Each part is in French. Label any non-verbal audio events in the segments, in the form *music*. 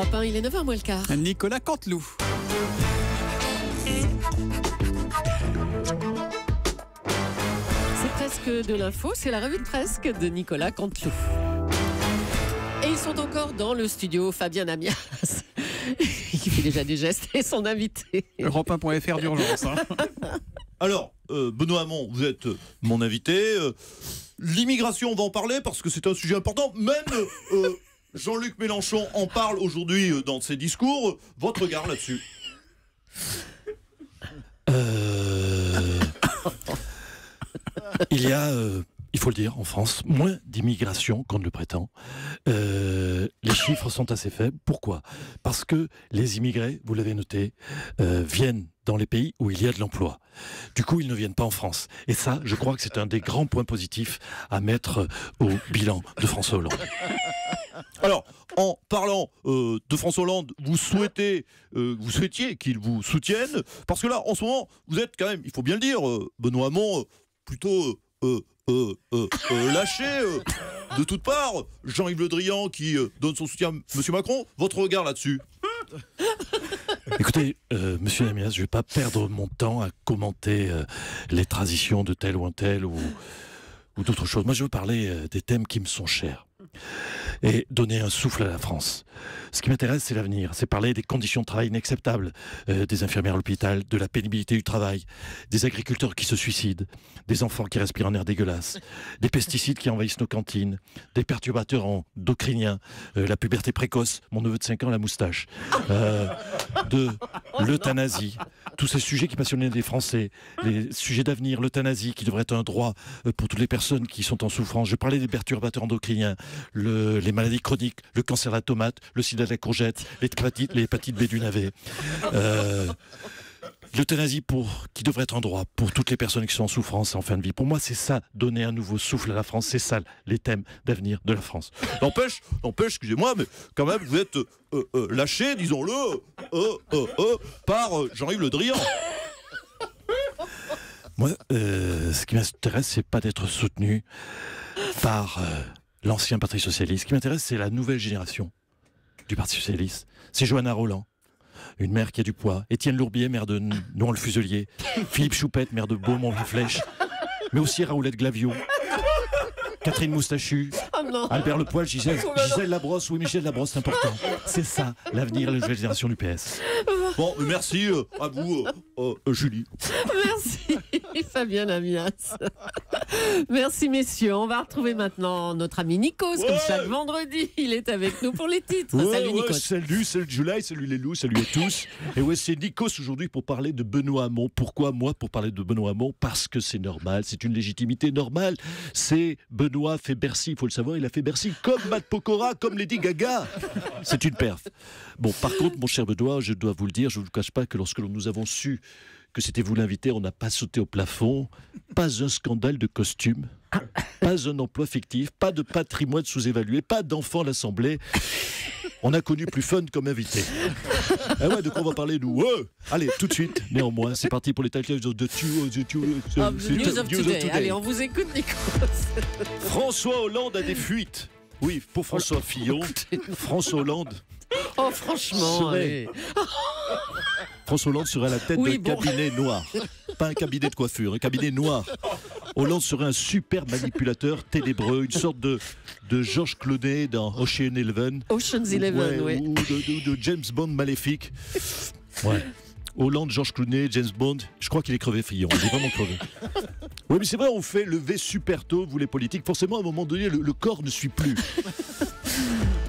Europe 1, il est 9h moins le quart. Nicolas Canteloup. C'est presque de l'info, c'est la revue de presque de Nicolas Canteloup. Et ils sont encore dans le studio, Fabien Amias, qui *laughs* fait déjà des gestes, et son invité. Europe1.fr d'urgence. hein. *laughs* Alors, euh, Benoît Hamon, vous êtes euh, mon invité. Euh, L'immigration, on va en parler parce que c'est un sujet important. Même euh, Jean-Luc Mélenchon en parle aujourd'hui euh, dans ses discours. Votre regard là-dessus Euh, il y a, euh, il faut le dire, en France, moins d'immigration qu'on ne le prétend. Les chiffres sont assez faibles. Pourquoi? Parce que les immigrés, vous l'avez noté, viennent dans les pays où il y a de l'emploi. Du coup, ils ne viennent pas en France. Et ça, je crois que c'est un des grands points positifs à mettre au bilan de François Hollande. *laughs* Alors, en parlant euh, de François Hollande, vous souhaitez, euh, vous souhaitiez qu'il vous soutienne, parce que là, en ce moment, vous êtes quand même, il faut bien le dire, euh, Benoît Hamon, plutôt lâché de toutes parts. Jean-Yves Le Drian qui donne son soutien à M. Macron. Votre regard là-dessus *laughs* Écoutez, monsieur Lamias, je ne vais pas perdre mon temps à commenter les transitions de tel ou un tel ou, d'autres choses. Moi, je veux parler des thèmes qui me sont chers et donner un souffle à la France. Ce qui m'intéresse, c'est l'avenir. C'est parler des conditions de travail inacceptables euh, des infirmières à l'hôpital, de la pénibilité du travail, des agriculteurs qui se suicident, des enfants qui respirent un air dégueulasse, des pesticides qui envahissent nos cantines, des perturbateurs endocriniens, euh, la puberté précoce, mon neveu de 5 ans, la moustache, euh, de *laughs* l'euthanasie, tous ces sujets qui passionnaient les Français, les sujets d'avenir, l'euthanasie qui devrait être un droit euh, pour toutes les personnes qui sont en souffrance. Je parlais des perturbateurs endocriniens, le- les maladies chroniques, le cancer de la tomate, le sida de la courgette, l'hépatite, l'hépatite B du navet. Euh, L'euthanasie pour qui devrait être un droit pour toutes les personnes qui sont en souffrance en fin de vie. Pour moi, c'est ça, donner un nouveau souffle à la France. C'est ça les thèmes d'avenir de la France. N'empêche, n'empêche, excusez-moi, mais quand même, vous êtes euh, euh, lâché, disons-le, euh, euh, euh, par Jean-Yves Le Drian. Moi, ce qui m'intéresse, c'est pas d'être soutenu par l'ancien Parti socialiste. Ce qui m'intéresse, c'est la nouvelle génération du Parti socialiste. C'est Johanna Roland, une mère qui a du poids. Étienne Lourbier, maire de Non-le-Fuselier. *laughs* Philippe Choupette, maire de Beaumont-la-Flèche. Mais aussi Raoulette Glavio. Catherine Moustachu, Oh Albert Le Poil, Gisèle, Gisèle Labrosse, oui Michel Labrosse, c'est important. C'est ça, l'avenir, la nouvelle génération du PS. Bon, merci euh, à vous, euh, euh, Julie. *laughs* Merci Fabien Amias. *laughs* Merci messieurs. On va retrouver maintenant notre ami Nikos, comme Ouais. chaque vendredi. Il est avec nous pour les titres. Ouais, Salut ouais, Nikos. salut, salut July, salut les loups, salut à tous. Et ouais, c'est Nikos aujourd'hui pour parler de Benoît Hamon. Pourquoi moi pour parler de Benoît Hamon? Parce que c'est normal, c'est une légitimité normale. C'est Benoît fait Bercy, il faut le savoir, il a fait Bercy comme Matt Pokora, comme Lady Gaga. C'est une perf. Bon, par contre, mon cher Benoît, je dois vous le dire, je ne vous cache pas que lorsque nous avons su que c'était vous l'invité, on n'a pas sauté au plafond, pas un scandale de costume, pas un emploi fictif, pas de patrimoine sous-évalué, pas d'enfant à l'Assemblée. On a connu plus fun comme invité. Ah ouais, de quoi on va parler, nous Ouais. Allez, tout de suite, néanmoins, c'est parti pour les titles de News. Allez, on vous écoute Nikos. François Hollande a des fuites. Oui, pour François Fillon, François Hollande, Oh franchement. Serait-. *laughs* François Hollande serait à la tête Oui, d'un bon. cabinet noir. Pas un cabinet de coiffure, un cabinet noir. Hollande serait un super manipulateur ténébreux, une sorte de, de Georges Clooney dans Ocean Eleven. Ocean's Eleven, Ouais, oui. Ou de, de- de James Bond maléfique. Ouais. Hollande, Georges Clooney, James Bond. Je crois qu'il est crevé, Fillon. Il est vraiment crevé. Oui, mais c'est vrai, on fait lever super tôt, vous les politiques. Forcément, à un moment donné, le, le corps ne suit plus.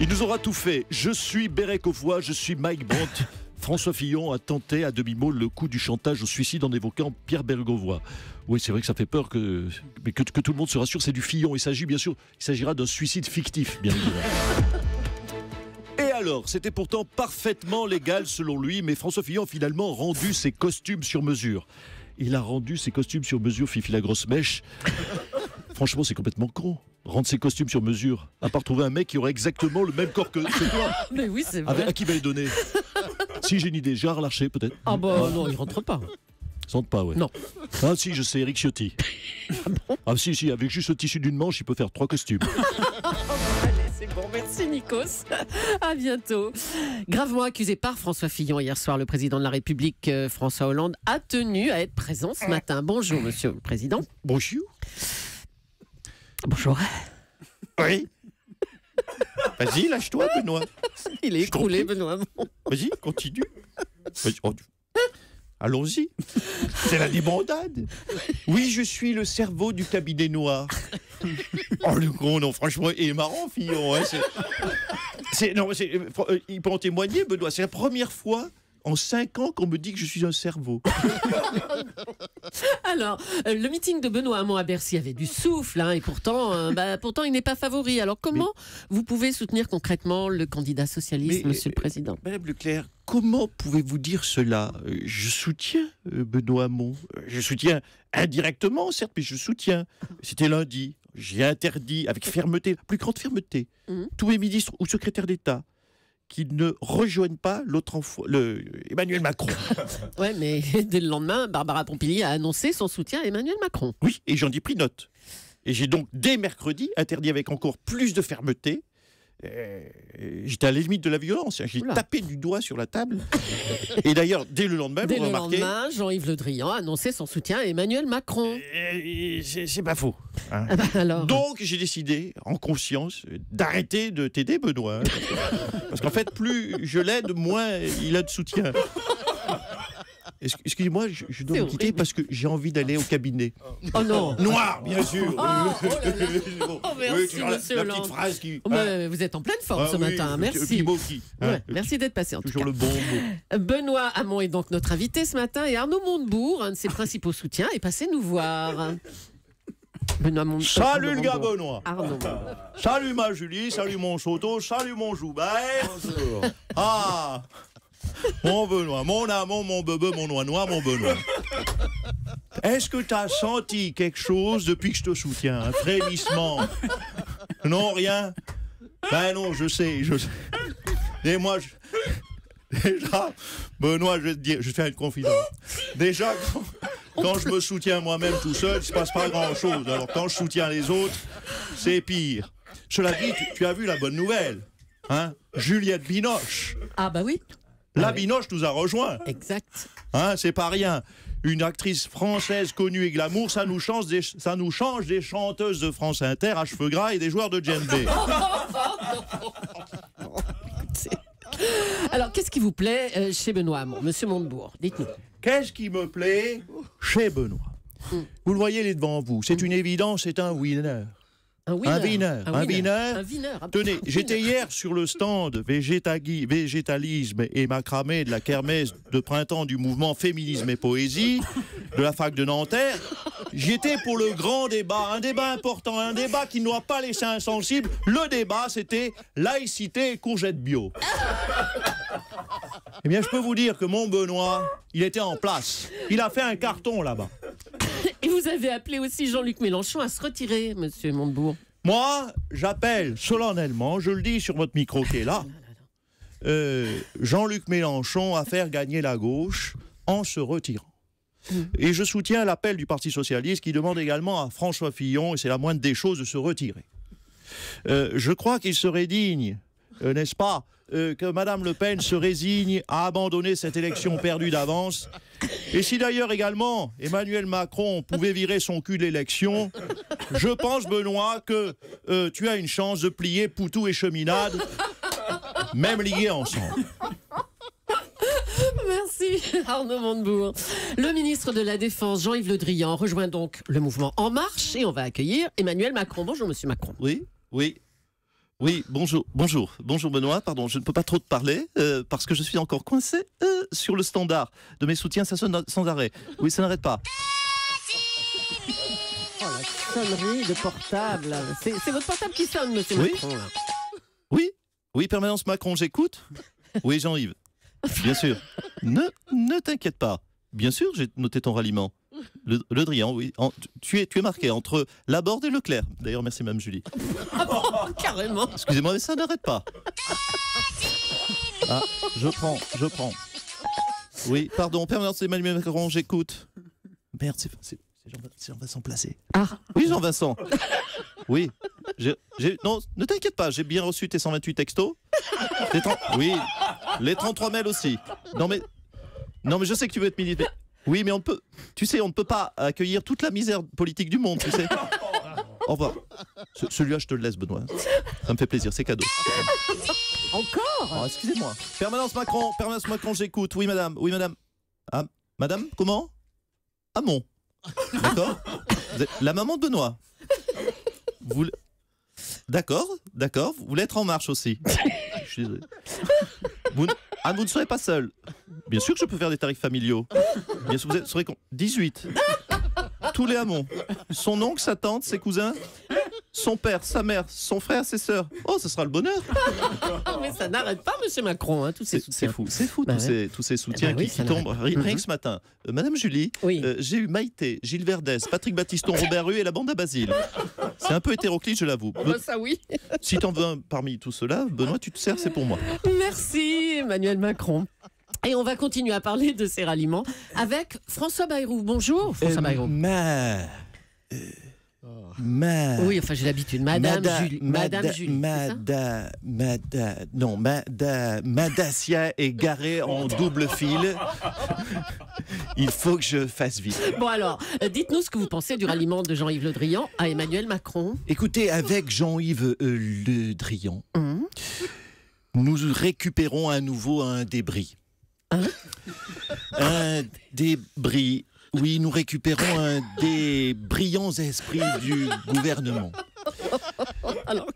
Il nous aura tout fait. Je suis Bérec au foie, je suis Mike Brandt. *laughs* François Fillon a tenté à demi-mot le coup du chantage au suicide en évoquant Pierre Bergovois. Oui, c'est vrai que ça fait peur que, mais que, que tout le monde se rassure, c'est du Fillon. Il s'agit bien sûr, il s'agira d'un suicide fictif, bien évidemment. *laughs* Et alors, c'était pourtant parfaitement légal selon lui, mais François Fillon a finalement rendu ses costumes sur mesure. Il a rendu ses costumes sur mesure, Fifi la grosse mèche. *laughs* Franchement, c'est complètement con. Rendre ses costumes sur mesure. À part trouver un mec qui aurait exactement le même corps que, que toi. *laughs* Mais oui, c'est Avec- vrai. à qui va les donner Si j'ai une idée, Gérard Larcher peut-être. Ah bah non, il rentre pas. Sente pas, ouais. Non. Ah si, je sais, Eric Ciotti. *laughs* ah si, si, avec juste le tissu d'une manche, il peut faire trois costumes. *laughs* Allez, c'est bon, merci. Merci Nikos. À bientôt. Gravement accusé par François Fillon hier soir, le président de la République, euh, François Hollande, a tenu à être présent ce matin. Bonjour, monsieur le président. Bonjour. Bonjour. Oui. Vas-y, lâche-toi, Benoît. Il est Je t'en écroulé, prie. Benoît. Vas-y, continue. Vas-y, oh, tu- Allons-y. C'est la débandade. Oui, je suis le cerveau du cabinet noir. *laughs* Oh, le con, non, franchement, il est marrant, Fillon. Hein, c'est- c'est, non, c'est, euh, fr- euh, il peut en témoigner, Benoît. C'est la première fois en cinq ans qu'on me dit que je suis un cerveau. *laughs* Alors, euh, le meeting de Benoît Hamon à Bercy avait du souffle, hein, et pourtant, euh, bah, pourtant, il n'est pas favori. Alors, comment vous pouvez soutenir concrètement le candidat socialiste, Mais, monsieur le euh, président? Madame Leclerc, comment pouvez-vous dire cela? Je soutiens Benoît Hamon. Je soutiens indirectement, certes, mais je soutiens. C'était lundi. J'ai interdit avec fermeté, plus grande fermeté, Mhm. tous mes ministres ou secrétaires d'État qui ne rejoignent pas l'autre enfant, le Emmanuel Macron. *laughs* Ouais, mais *laughs* dès le lendemain, Barbara Pompili a annoncé son soutien à Emmanuel Macron. Oui, et j'en ai pris note. Et j'ai donc, dès mercredi, interdit avec encore plus de fermeté. Euh, J'étais à la limite de la violence. J'ai Oula. tapé du doigt sur la table. *laughs* et d'ailleurs, dès le lendemain, Dès vous le remarquez. lendemain, Jean-Yves Le Drian a annoncé son soutien à Emmanuel Macron. Euh, C'est c'est pas faux. hein. Ah bah alors, Donc j'ai décidé, en conscience, d'arrêter de t'aider, Benoît. hein, Parce qu'en fait, plus je l'aide, moins il a de soutien. Excusez-moi, je, je dois vous quitter horrible. parce que j'ai envie d'aller au cabinet. oh non *laughs* Noir, bien sûr. Oh là là. *laughs* Bon. Oh, merci, Oui, toujours la- monsieur la, Hollande. petite phrase qui. Oh, mais vous êtes en pleine forme Ah ce oui, matin, le petit- le petit merci. mot qui- Ouais, hein, merci d'être passé en tout Toujours cas. le bon mot. *laughs* Benoît Hamon est donc notre invité ce matin et Arnaud Montebourg, un de ses principaux soutiens, est passé nous voir. Benoît Mont- Salut le gars. Benoît. Arnaud. Salut ma Julie, salut mon Soto, salut mon Joubert. Ah Mon Benoît, mon amant, mon bebe, mon noix noir, mon Benoît. Est-ce que tu as senti quelque chose depuis que je te soutiens Un frémissement? Non, rien Ben non, je sais, je sais. Et moi, déjà, Benoît, je vais te dire, je vais te faire une confidence. Déjà, quand, je me soutiens moi-même tout seul, il se passe pas grand-chose. Alors quand je soutiens les autres, c'est pire. Cela dit, tu, tu as vu la bonne nouvelle. Hein? Juliette Binoche. Ah bah oui, La. Binoche nous a rejoints. exact. Hein, c'est pas rien. Une actrice française connue et glamour, ça nous, change des, ça nous change des chanteuses de France Inter à cheveux gras et des joueurs de djembé. Alors, qu'est-ce qui vous plaît euh, chez Benoît Hamon, monsieur Montebourg Dites-nous. Qu'est-ce qui me plaît chez Benoît? Vous le voyez, il est devant vous. C'est une évidence, c'est un winner. Un winner. Un winner, un winner. Un winner. un- Tenez, j'étais hier sur le stand Végétalisme et macramé de la kermesse de printemps du mouvement Féminisme et Poésie de la fac de Nanterre. J'étais pour le grand débat, un débat important, un débat qui ne doit pas laisser insensible. Le débat, c'était laïcité et courgette bio. Eh bien, je peux vous dire que mon Benoît, il était en place. Il a fait un carton là-bas. Et vous avez appelé aussi Jean-Luc Mélenchon à se retirer, monsieur Montebourg. Moi, j'appelle solennellement, je le dis sur votre micro qui est là, euh, Jean-Luc Mélenchon à faire gagner la gauche en se retirant. Et je soutiens l'appel du Parti Socialiste qui demande également à François Fillon, et c'est la moindre des choses, de se retirer. Euh, je crois qu'il serait digne, euh, n'est-ce pas, euh, que Madame Le Pen se résigne à abandonner cette élection perdue d'avance. Et si d'ailleurs également Emmanuel Macron pouvait virer son cul de l'élection, je pense, Benoît, que euh, tu as une chance de plier Poutou et Cheminade, même liés ensemble. Merci Arnaud Montebourg. Le ministre de la Défense, Jean-Yves Le Drian, rejoint donc le mouvement En Marche et on va accueillir Emmanuel Macron. Bonjour, monsieur Macron. Oui, oui. Oui, bonjour, bonjour, bonjour Benoît, pardon, je ne peux pas trop te parler euh, parce que je suis encore coincé euh, sur le standard de mes soutiens, ça sonne sans arrêt. Oui, ça n'arrête pas. Oh, la sonnerie de portable. C'est c'est votre portable qui sonne, monsieur Oui. Macron. là. Oui, oui, permanence Macron, j'écoute. Oui, Jean-Yves, bien sûr. Ne, ne t'inquiète pas. Bien sûr, j'ai noté ton ralliement. Le, le Drian, oui. En- tu, es, tu es marqué entre Laborde et Leclerc. D'ailleurs, merci, Mme Julie. Carrément. Excusez-moi, mais ça n'arrête pas. Ah, je prends, je prends. Oui, pardon, permanence Emmanuel Macron, j'écoute. Merde, c'est c'est- c'est Jean- c'est Jean-Vincent Placé. Ah, Oui, Jean-Vincent. Oui. Non, ne t'inquiète pas, j'ai bien reçu tes 128 textos. Les 30 oui, les 33 mails aussi. Non mais, non mais je sais que tu veux être militaire. Oui, mais on peut, tu sais, on ne peut pas accueillir toute la misère politique du monde, tu sais. *laughs* Au revoir. Ce- Celui-là, je te le laisse, Benoît. Ça me fait plaisir, c'est cadeau. Encore Oh, excusez-moi. Permanence Macron, permanence Macron, j'écoute. Oui, madame. Oui, madame. Ah, madame, comment? Amon. D'accord? Vous êtes La maman de Benoît. Vous... voulez- D'accord, d'accord. Vous voulez être en marche aussi. Je suis désolé. Vous... Ah, vous ne serez pas seul. Bien sûr que je peux faire des tarifs familiaux. Bien sûr, vous êtes- serez con- 18. Tous les Hamons. Son oncle, sa tante, ses cousins, son père, sa mère, son frère, ses sœurs. Oh, ce sera le bonheur. *laughs* Mais ça n'arrête pas, monsieur Macron, hein, tous ces C'est c'est soutiens. fou, c'est fou Bah tous, ouais. ces, tous ces soutiens Eh ben oui, qui, tombent. n'arrête Rien que ce matin, Euh, Madame Julie, Oui. euh, j'ai eu Maïté, Gilles Verdès, Patrick Battiston, Robert Rue et la bande à Basile. C'est un peu hétéroclite, je l'avoue. Oh, bah, ça oui. Si t'en veux un parmi tout cela, Benoît, tu te sers, c'est pour moi. Merci Emmanuel Macron. Et on va continuer à parler de ces ralliements avec François Bayrou. Bonjour François Bayrou. ma. euh, ma. Oui, enfin j'ai l'habitude. Madame Mada- Julie. Madame Mada- Julie. ça Mada, non, Mada, Madacia est garée en double fil. Il faut que je fasse vite. Bon alors, euh, dites-nous ce que vous pensez du ralliement de Jean-Yves Le Drian à Emmanuel Macron. Écoutez, avec Jean-Yves euh, Le Drian, Hum. Nous récupérons à nouveau un débris. Hein? Un débris. Oui, nous récupérons un des brillants esprits du gouvernement. Alors,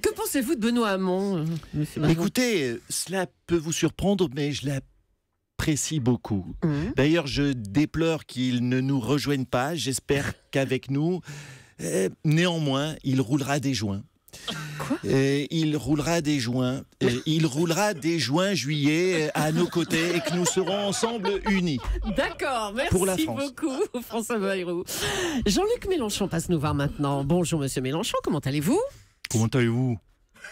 que pensez-vous de Benoît Hamon, euh, Écoutez, cela peut vous surprendre, mais je l'apprécie beaucoup. Hum. D'ailleurs, je déplore qu'il ne nous rejoigne pas. J'espère qu'avec nous, euh, néanmoins, il roulera des joints. Quoi? Euh, il roulera des joints. Euh, il roulera des joints juillet euh, à nos côtés et que nous serons ensemble unis. D'accord, merci Pour la France. beaucoup François Bayrou. Jean-Luc Mélenchon passe nous voir maintenant. Bonjour monsieur Mélenchon, comment allez-vous? Comment allez-vous?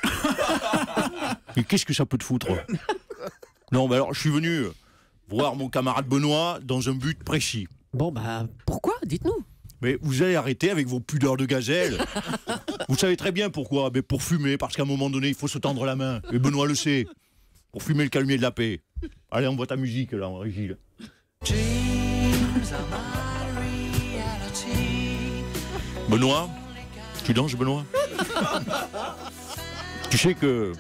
*laughs* Mais qu'est-ce que ça peut te foutre? Non, mais alors, je suis venu voir mon camarade Benoît dans un but précis. Bon bah pourquoi? Dites-nous. Mais vous allez arrêter avec vos pudeurs de gazelle. *laughs* vous savez très bien pourquoi. Mais pour fumer, parce qu'à un moment donné, il faut se tendre la main. Et Benoît le sait. Pour fumer le calmier de la paix. Allez, on voit ta musique là, en régie. Benoît Tu danses, Benoît? Tu sais que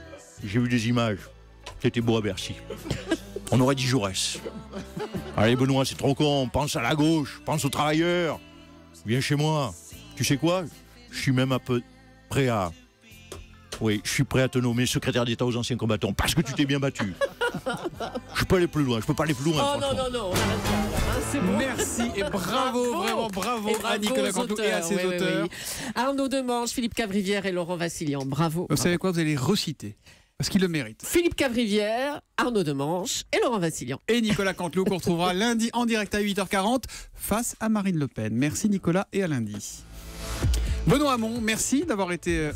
j'ai vu des images. C'était beau à Bercy. On aurait dit Jaurès. Allez, Benoît, c'est trop con. Pense à la gauche. Pense aux travailleurs. Viens chez moi. Tu sais quoi? Je suis même un peu prêt à. Oui, je suis prêt à te nommer secrétaire d'État aux anciens combattants parce que tu t'es bien battu. *laughs* Je peux aller plus loin, je peux pas aller plus loin. Oh non, non, non, hein, c'est bon. Merci et *laughs* bravo, Bravo. vraiment bravo, Et à bravo Nicolas aux Cantou et à ses oui, auteurs. oui. Arnaud Demange, Philippe Cavrivière et Laurent Vassilian. Bravo. Vous savez quoi? Vous allez reciter parce qu'il le mérite. Philippe Cavrivière, Arnaud Demange et Laurent Vassilian. Et Nicolas Canteloup qu'on retrouvera *laughs* lundi en direct à 8h40 face à Marine Le Pen. Merci Nicolas et à lundi. Benoît Hamon, merci d'avoir été euh,